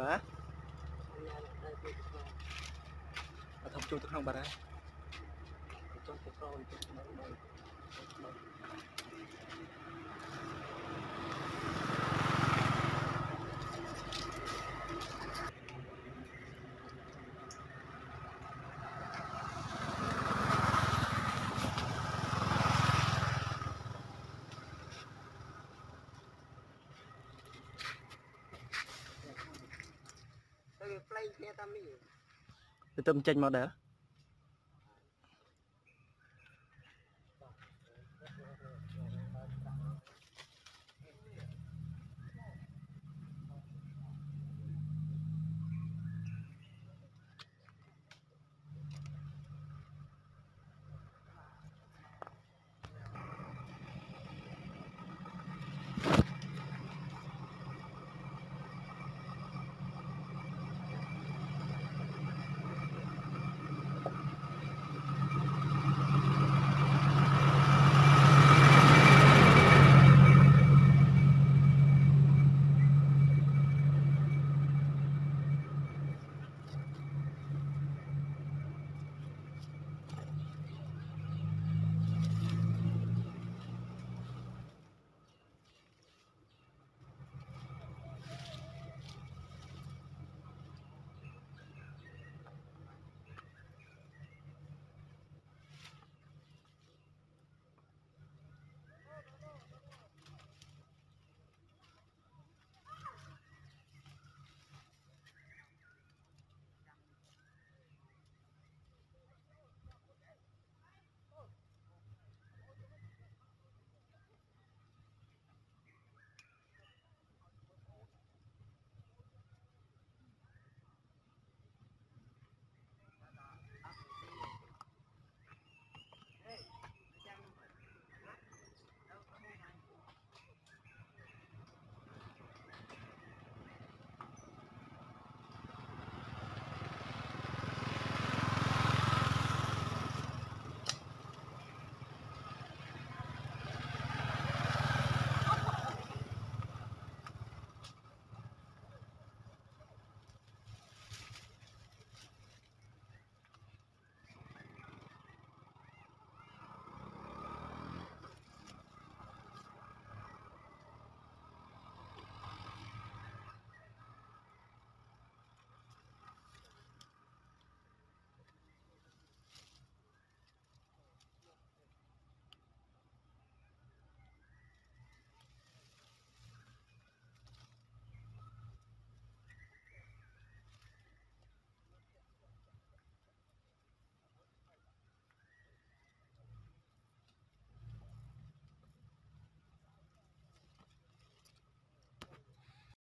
បាទអត់ធំចូលទៅក្នុងបាត់ហើយចុះទៅក្រោយទៅដល់ដល់ដល់ គ្នាតាមនេះទៅទៅចេញមកដែរ